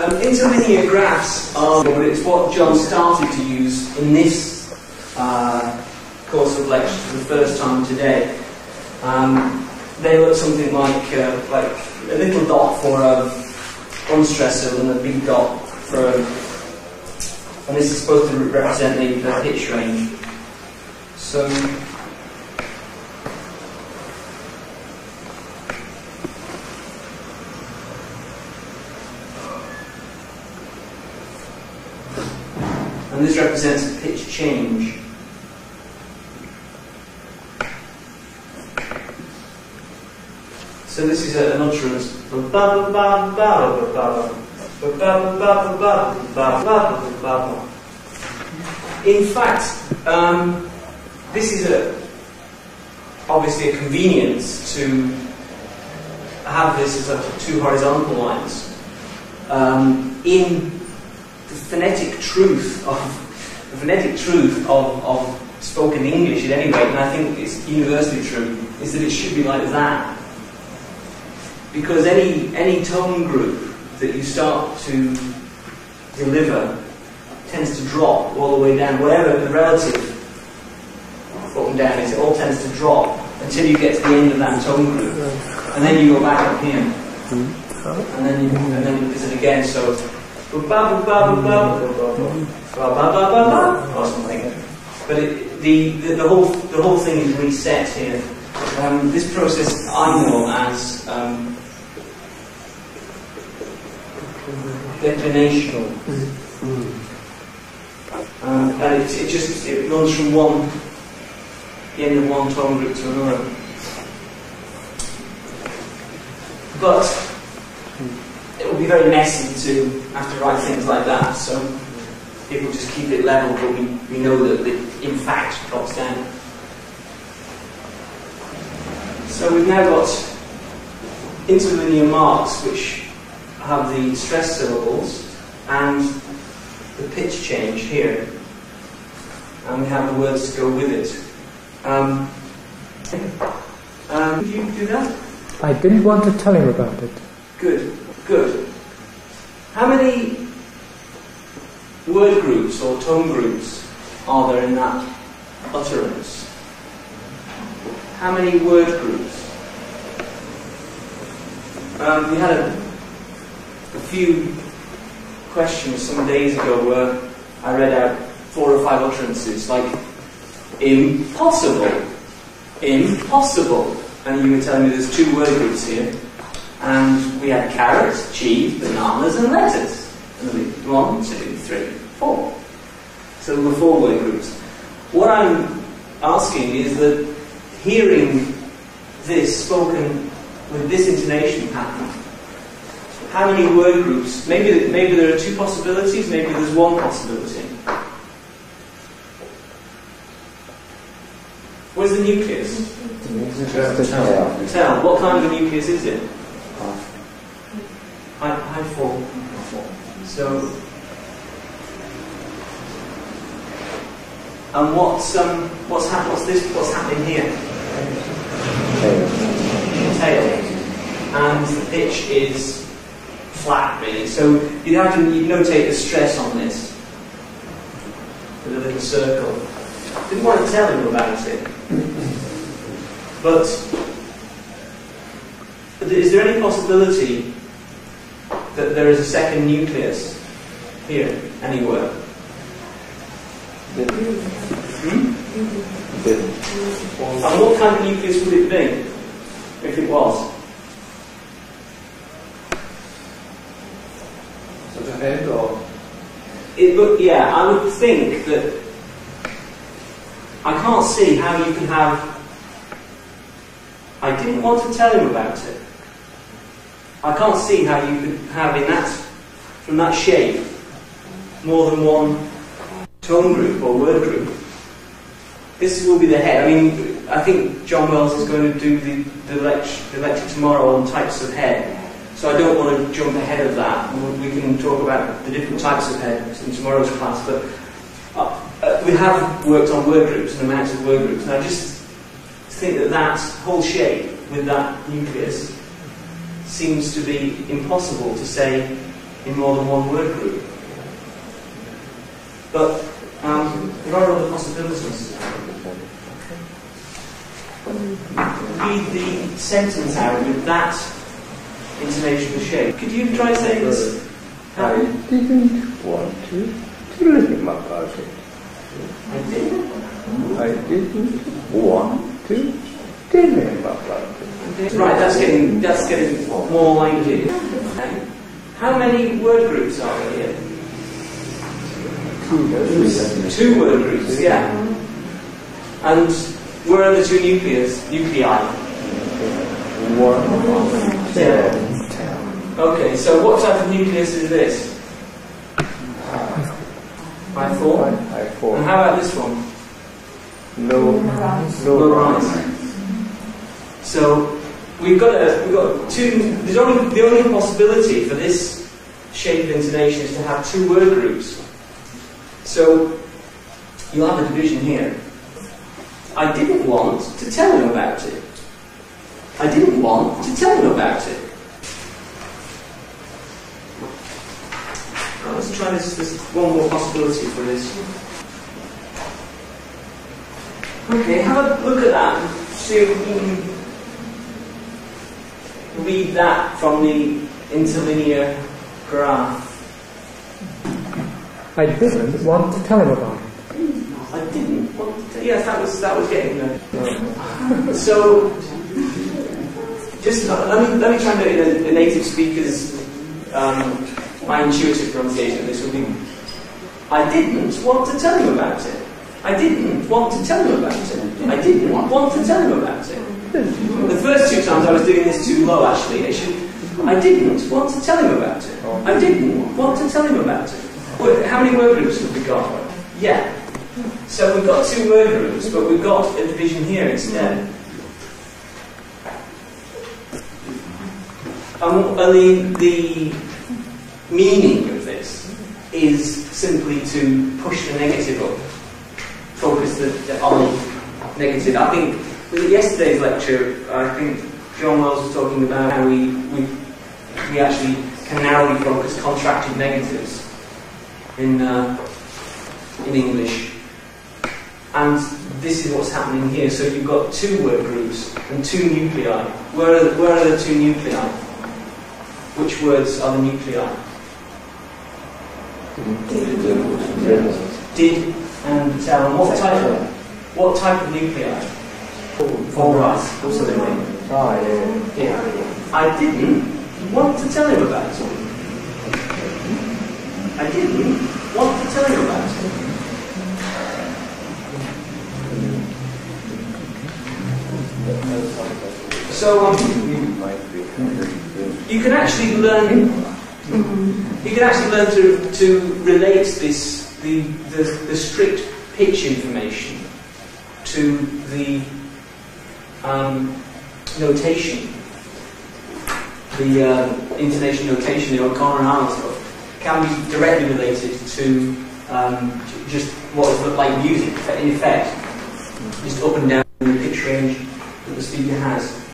Um, interlinear graphs are it's what John started to use in this uh, course of lectures for the first time today. Um, they look something like uh, like a little dot for a unstressor and a big dot for a, and this is supposed to represent the, the pitch range. So and this represents a pitch change. So this is an utterance. In fact, um, this is a, obviously a convenience to have this as a, two horizontal lines. Um, in the phonetic truth of the phonetic truth of, of spoken English at any rate, and I think it's universally true, is that it should be like that. Because any any tone group that you start to deliver tends to drop all the way down, whatever the relative up and down is, it all tends to drop until you get to the end of that tone group. And then you go back up here. Mm-hmm. And then you, and then you visit again, so But the, whole, the whole thing is reset here. Um, this process I know as um, declinational. Um, and it, it just it runs from one the end of one tone group to another. But be very messy to have to write things like that, so people just keep it level, but we, we know that it in fact drops down. So we've now got interlinear marks which have the stress syllables and the pitch change here. And we have the words to go with it. Um, um, did you do that? I didn't want to tell him about it. Good, good. How many word groups or tone groups are there in that utterance? How many word groups? Um, we had a, a few questions some days ago where I read out four or five utterances like impossible, impossible, and you were telling me there's two word groups here, and we had carrots, cheese, bananas, and lettuce. And one, two, three, four. So there were four word groups. What I'm asking is that hearing this spoken with this intonation pattern, how many word groups? Maybe, maybe there are two possibilities, maybe there's one possibility. Where's the nucleus? Tell. Tell. What kind of a nucleus is it? High, high fall. So, and what's um, what's hap- What's this? What's happening here? Tail. And the pitch is flat, really. So you'd have to you'd notate the stress on this with a little circle. Didn't want to tell him about it, but is there any possibility that there is a second nucleus here, anywhere? Hmm? And what kind of nucleus would it be if it was? So the head or It would, yeah, I would think that I can't see how you can have. I didn't want to tell him about it. I can't see how you could have in that, from that shape, more than one tone group or word group. This will be the head. I mean, I think John Wells is going to do the, the, lecture, the lecture tomorrow on types of head. So I don't want to jump ahead of that. We can talk about the different types of head in tomorrow's class. But uh, uh, we have worked on word groups and amounts of word groups, and I just think that that whole shape with that nucleus seems to be impossible to say in more than one word group. But um, there are other possibilities. Read the sentence out with that intonational shape. Could you try saying this? I didn't want to tell him about it. I didn't. I didn't want to tell him about it. Right, that's getting that's getting more likely. Okay. How many word groups are there here? Two word groups, yeah. And where are the two nucleus, nuclei? One, ten, Okay, so what type of nucleus is this? I four. I And four. how about this one? No, Low no rise. So we've got a, we've got two. There's only the only possibility for this shape of intonation is to have two word groups. So you'll have a division here. I didn't want to tell him about it. I didn't want to tell him about it. Let's try this. There's one more possibility for this. Okay, have a look at that see you can read that from the interlinear graph. I didn't want to tell him about it. I didn't want to. Yes, that was that was getting there. So, just uh, let me let me try and do it in a, native speaker's um, my intuitive pronunciation. of This would be. I didn't want to tell him about it. I didn't want to tell him about it. I didn't want to tell him about it. The first two times I was doing this too low. Actually. I didn't want to tell him about it. I didn't want to tell him about it. How many word groups have we got? Yeah. So we've got two word groups, but we've got a division here instead. Um, and the, the meaning of this is simply to push the negative up, focus the, the on negative. I think with yesterday's lecture, I think John Wells was talking about how we, we, we actually can narrowly focus contracted negatives in, uh, in English. And this is what's happening here. So you've got two word groups and two nuclei. Where are, where are the two nuclei? Which words are the nuclei? Did and tell. What type of, what type of nuclei? All right, absolutely. Ah, yeah. Yeah. I didn't want to tell him about it. I didn't want to tell him about it. So um, you can actually learn. You can actually learn to, to relate this the, the, the strict pitch information to the um, notation, the uh, intonation notation, the O'Connor and stuff, can be directly related to um, just what it look like music, in effect, just up and down the pitch range that the speaker has.